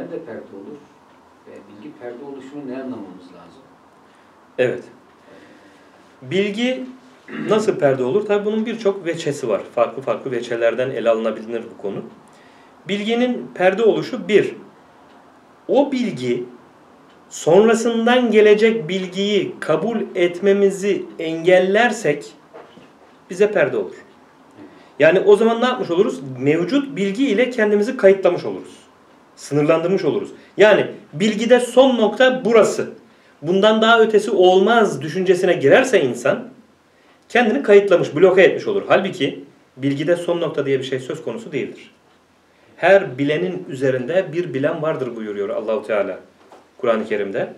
bilen de perde olur. Ve bilgi perde oluşunu ne anlamamız lazım? Evet. Bilgi nasıl perde olur? Tabii bunun birçok veçesi var. Farklı farklı veçelerden ele alınabilir bu konu. Bilginin perde oluşu bir, o bilgi sonrasından gelecek bilgiyi kabul etmemizi engellersek bize perde olur. Yani o zaman ne yapmış oluruz? Mevcut bilgi ile kendimizi kayıtlamış oluruz. Sınırlandırmış oluruz. Yani bilgide son nokta burası. Bundan daha ötesi olmaz düşüncesine girerse insan kendini kayıtlamış, bloke etmiş olur. Halbuki bilgide son nokta diye bir şey söz konusu değildir. Her bilenin üzerinde bir bilen vardır buyuruyor Allahu Teala Kur'an-ı Kerim'de.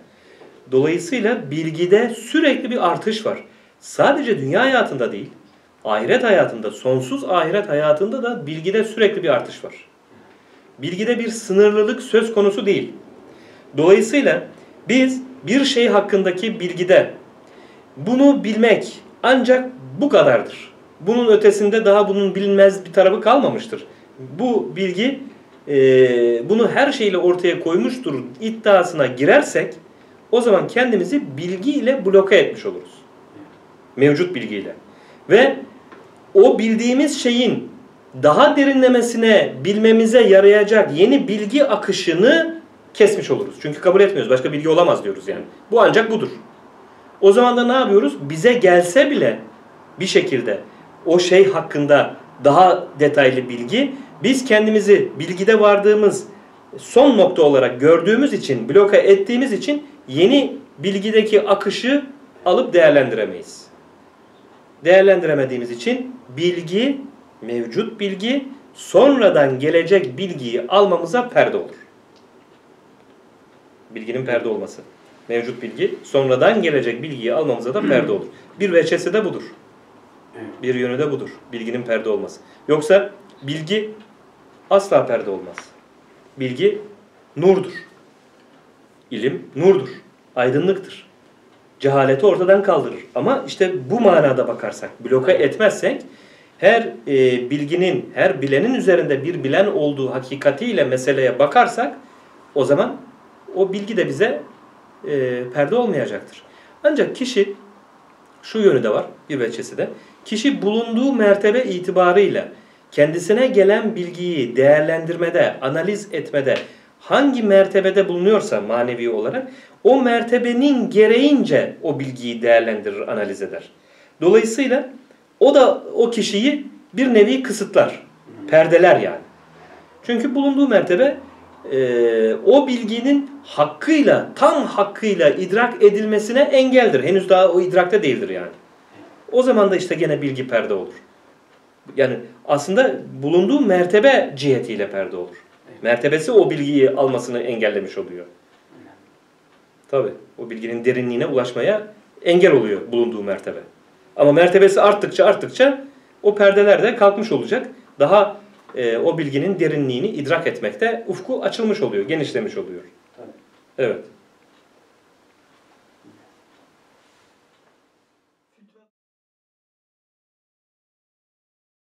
Dolayısıyla bilgide sürekli bir artış var. Sadece dünya hayatında değil, ahiret hayatında, sonsuz ahiret hayatında da bilgide sürekli bir artış var. Bilgide bir sınırlılık söz konusu değil. Dolayısıyla biz bir şey hakkındaki bilgide bunu bilmek ancak bu kadardır. Bunun ötesinde daha bunun bilinmez bir tarafı kalmamıştır. Bu bilgi e, bunu her şeyle ortaya koymuştur iddiasına girersek o zaman kendimizi bilgiyle bloke etmiş oluruz. Mevcut bilgiyle. Ve o bildiğimiz şeyin daha derinlemesine bilmemize yarayacak yeni bilgi akışını kesmiş oluruz. Çünkü kabul etmiyoruz. Başka bilgi olamaz diyoruz yani. Bu ancak budur. O zaman da ne yapıyoruz? Bize gelse bile bir şekilde o şey hakkında daha detaylı bilgi biz kendimizi bilgide vardığımız son nokta olarak gördüğümüz için, bloke ettiğimiz için yeni bilgideki akışı alıp değerlendiremeyiz. Değerlendiremediğimiz için bilgi, mevcut bilgi sonradan gelecek bilgiyi almamıza perde olur. Bilginin perde olması. Mevcut bilgi sonradan gelecek bilgiyi almamıza da perde olur. Bir veçesi de budur. Bir yönü de budur. Bilginin perde olması. Yoksa bilgi asla perde olmaz. Bilgi nurdur. İlim nurdur. Aydınlıktır. Cehaleti ortadan kaldırır. Ama işte bu manada bakarsak, bloke etmezsek her e, bilginin, her bilenin üzerinde bir bilen olduğu hakikatiyle meseleye bakarsak o zaman o bilgi de bize e, perde olmayacaktır. Ancak kişi şu yönü de var bir veçesi de. Kişi bulunduğu mertebe itibarıyla kendisine gelen bilgiyi değerlendirmede, analiz etmede hangi mertebede bulunuyorsa manevi olarak o mertebenin gereğince o bilgiyi değerlendirir, analiz eder. Dolayısıyla o da o kişiyi bir nevi kısıtlar, perdeler yani. Çünkü bulunduğu mertebe e, o bilginin hakkıyla, tam hakkıyla idrak edilmesine engeldir. Henüz daha o idrakta değildir yani. O zaman da işte gene bilgi perde olur. Yani aslında bulunduğu mertebe cihetiyle perde olur. Mertebesi o bilgiyi almasını engellemiş oluyor. Tabi o bilginin derinliğine ulaşmaya engel oluyor bulunduğu mertebe. Ama mertebesi arttıkça arttıkça o perdeler de kalkmış olacak. Daha e, o bilginin derinliğini idrak etmekte ufku açılmış oluyor, genişlemiş oluyor. Evet.